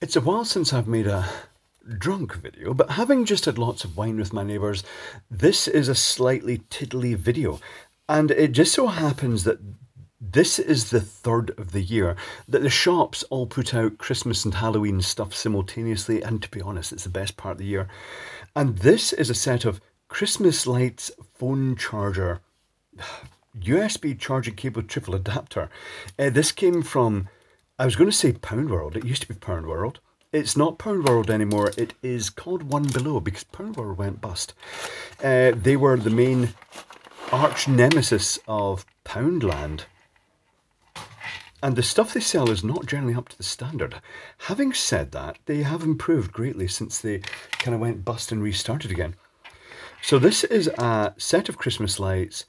It's a while since I've made a drunk video, but having just had lots of wine with my neighbours, this is a slightly tiddly video. And it just so happens that this is the third of the year that the shops all put out Christmas and Halloween stuff simultaneously, and to be honest, it's the best part of the year. And this is a set of Christmas lights phone charger USB charging cable triple adapter. Uh, this came from I was going to say Pound World. It used to be Pound World. It's not Pound World anymore. It is called One Below because Pound World went bust. Uh, they were the main arch nemesis of Poundland. And the stuff they sell is not generally up to the standard. Having said that, they have improved greatly since they kind of went bust and restarted again. So this is a set of Christmas lights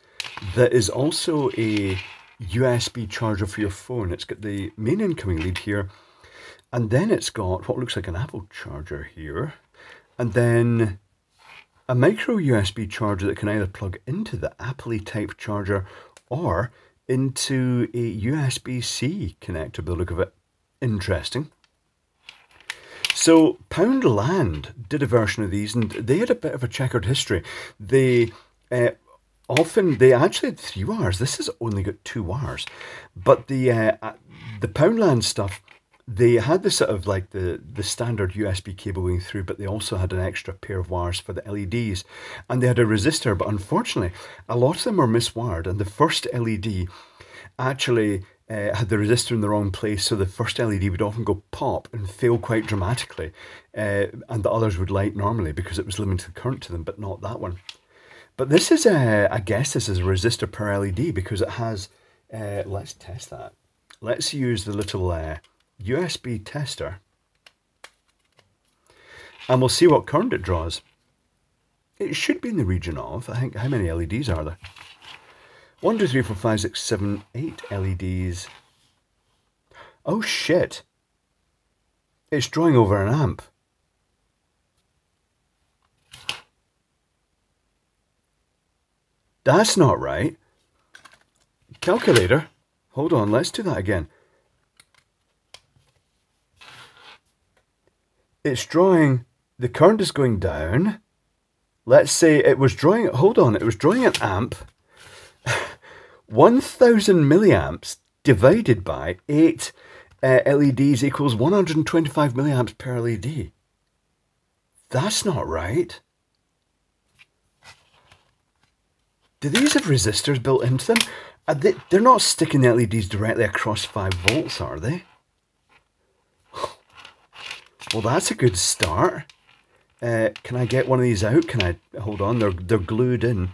that is also a USB charger for your phone. It's got the main incoming lead here, and then it's got what looks like an Apple charger here, and then a micro USB charger that can either plug into the Apple type charger or into a USB-C connector by the look of it. Interesting. So Poundland did a version of these and they had a bit of a checkered history. They uh, often they actually had three wires. This has only got two wires, but the uh, uh, the Poundland stuff they had the sort of like the the standard USB cable going through, but they also had an extra pair of wires for the LEDs, and they had a resistor. But unfortunately, a lot of them were miswired, and the first LED actually uh, had the resistor in the wrong place, so the first LED would often go pop and fail quite dramatically, uh, and the others would light normally because it was limited current to them, but not that one. But this is a, I guess this is a resistor per LED because it has, uh, let's test that. Let's use the little uh, USB tester and we'll see what current it draws. It should be in the region of, I think, how many LEDs are there? 1, 2, 3, 4, 5, 6, 7, 8 LEDs. Oh shit! It's drawing over an amp. That's not right. Calculator. Hold on, let's do that again. It's drawing, the current is going down. Let's say it was drawing, hold on, it was drawing an amp. 1000 milliamps divided by 8 uh, LEDs equals 125 milliamps per LED. That's not right. Do these have resistors built into them? They, they're not sticking the LEDs directly across 5 volts, are they? Well, that's a good start. Uh, can I get one of these out? Can I... Hold on, they're, they're glued in.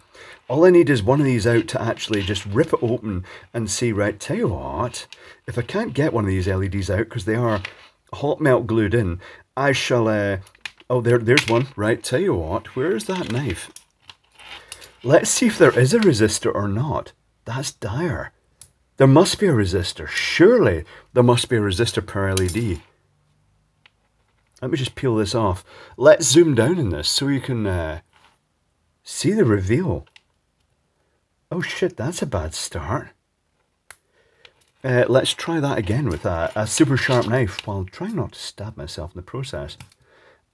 All I need is one of these out to actually just rip it open and see, right, tell you what, if I can't get one of these LEDs out because they are hot melt glued in, I shall... Uh, oh, there, there's one. Right, tell you what, where's that knife? Let's see if there is a resistor or not. That's dire. There must be a resistor. Surely there must be a resistor per LED. Let me just peel this off. Let's zoom down in this so you can uh, see the reveal. Oh shit, that's a bad start. Uh, let's try that again with a, a super sharp knife while trying not to stab myself in the process.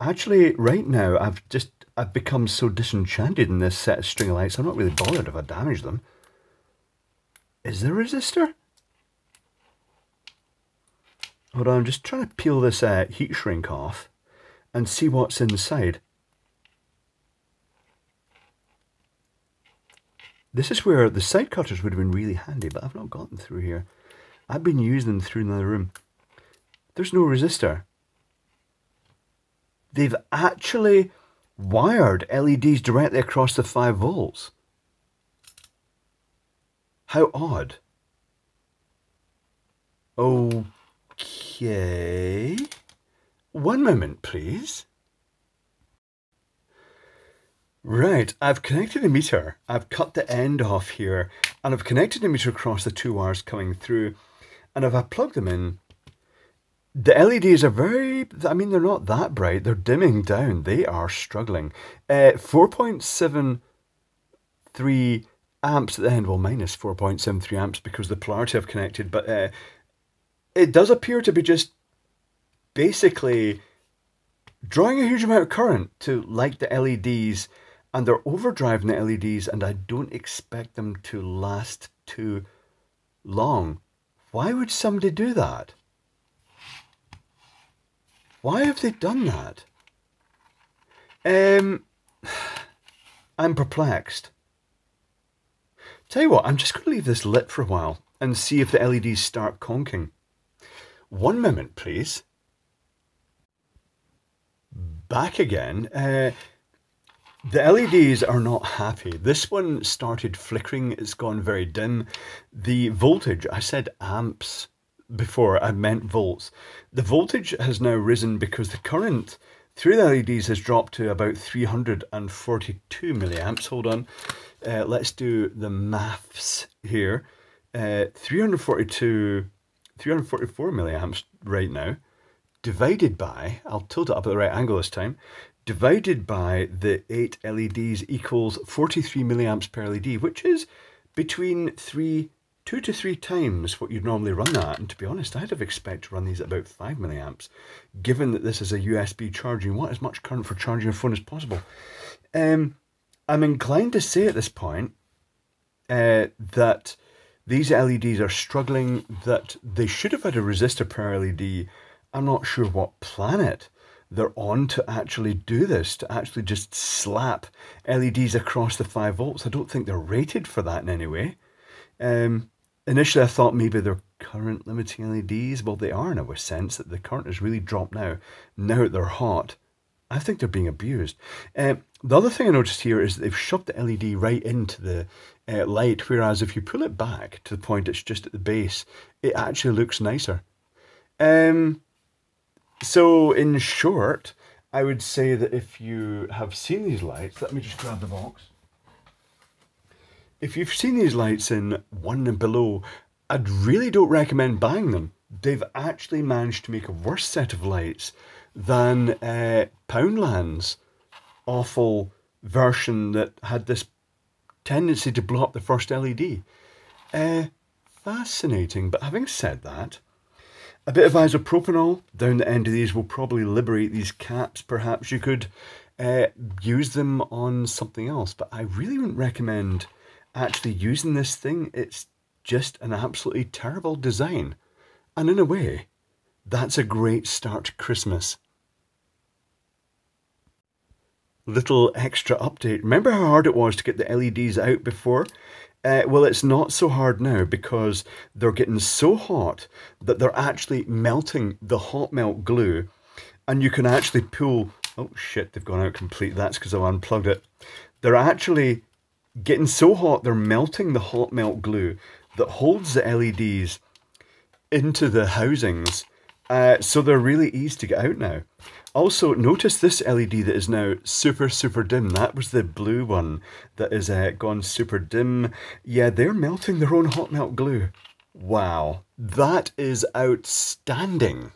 Actually, right now, I've just I've become so disenchanted in this set of string lights, I'm not really bothered if I damage them. Is there a resistor? Hold on, I'm just trying to peel this uh, heat shrink off and see what's inside. This is where the side cutters would have been really handy, but I've not got them through here. I've been using them through another room. There's no resistor. They've actually wired LEDs directly across the 5 volts. How odd. Okay. One moment, please. Right, I've connected a meter. I've cut the end off here and I've connected the meter across the two wires coming through and if I uh, plug them in, the LEDs are very, I mean, they're not that bright. They're dimming down. They are struggling. Uh, 4.73 amps at the end. Well, minus 4.73 amps because the polarity I've connected. But uh, it does appear to be just basically drawing a huge amount of current to light the LEDs and they're overdriving the LEDs and I don't expect them to last too long. Why would somebody do that? Why have they done that? Um, I'm perplexed. Tell you what, I'm just going to leave this lit for a while and see if the LEDs start conking. One moment, please. Back again. Uh, the LEDs are not happy. This one started flickering. It's gone very dim. The voltage, I said amps before, I meant volts. The voltage has now risen because the current through the LEDs has dropped to about 342 milliamps. Hold on. Uh, let's do the maths here. Uh, 342, 344 milliamps right now, divided by, I'll tilt it up at the right angle this time, divided by the 8 LEDs equals 43 milliamps per LED, which is between 3, 2 to 3 times what you'd normally run at. And to be honest, I'd have expected to run these at about 5 milliamps, given that this is a USB charger. You want as much current for charging your phone as possible. Um, I'm inclined to say at this point uh, that these LEDs are struggling, that they should have had a resistor per LED. I'm not sure what planet they're on to actually do this, to actually just slap LEDs across the 5 volts. I don't think they're rated for that in any way. Um, initially, I thought maybe they're current limiting LEDs. Well, they are in a sense that the current has really dropped now. Now they're hot, I think they're being abused. Um, the other thing I noticed here is they've shoved the LED right into the uh, light, whereas if you pull it back to the point it's just at the base, it actually looks nicer. Um, so, in short, I would say that if you have seen these lights, let me just grab the box. If you've seen these lights in one and below, I really don't recommend buying them. They've actually managed to make a worse set of lights than uh, Poundland's awful version that had this tendency to blow up the first LED. Uh, fascinating, but having said that, a bit of isopropanol down the end of these will probably liberate these caps. Perhaps you could uh, use them on something else, but I really wouldn't recommend actually using this thing. It's just an absolutely terrible design. And in a way, that's a great start to Christmas. Little extra update. Remember how hard it was to get the LEDs out before? Uh, well, it's not so hard now because they're getting so hot that they're actually melting the hot melt glue and you can actually pull... Oh shit, they've gone out complete. That's because I've unplugged it. They're actually getting so hot, they're melting the hot melt glue that holds the LEDs into the housings. Uh, so they're really easy to get out now. Also, notice this LED that is now super, super dim. That was the blue one that is uh, gone super dim. Yeah, they're melting their own hot melt glue. Wow, that is outstanding.